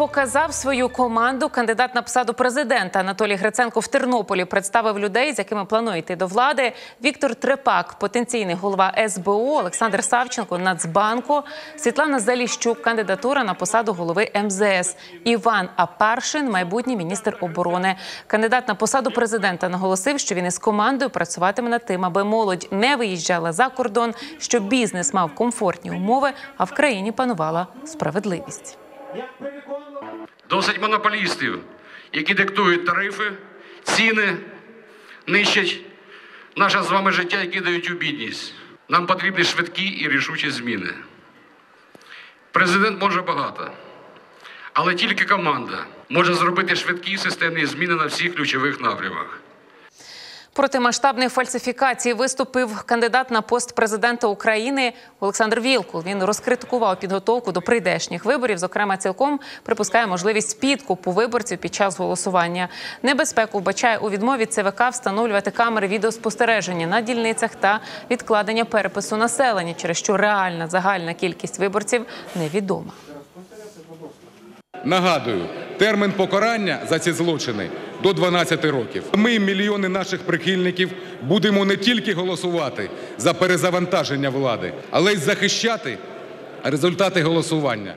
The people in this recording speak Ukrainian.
показав свою команду. Кандидат на посаду президента Анатолій Гриценко в Тернополі представив людей, з якими планує йти до влади. Віктор Трепак, потенційний голова СБУ, Олександр Савченко, Нацбанку, Світлана Заліщук, кандидатура на посаду голови МЗС, Іван Апаршин, майбутній міністр оборони. Кандидат на посаду президента наголосив, що він із командою працюватиме над тим, аби молодь не виїжджала за кордон, щоб бізнес мав комфортні умови, а в країні панувала справедливість. Досить монополістів, які диктують тарифи, ціни, нищать наше з вами життя і кидають у бідність. Нам потрібні швидкі і рішучі зміни. Президент може багато, але тільки команда може зробити швидкі системні зміни на всіх ключових напрямах. Проти масштабної фальсифікації виступив кандидат на пост президента України Олександр Вілкул. Він розкритикував підготовку до прийдешніх виборів. Зокрема, цілком припускає можливість підкупу виборців під час голосування. Небезпеку вбачає у відмові ЦВК встановлювати камери відеоспостереження на дільницях та відкладення перепису населення, через що реальна загальна кількість виборців невідома. Нагадую, термін покарання за ці злочини до 12 років. Ми, мільйони наших прихильників, будемо не тільки голосувати за перезавантаження влади, але й захищати результати голосування.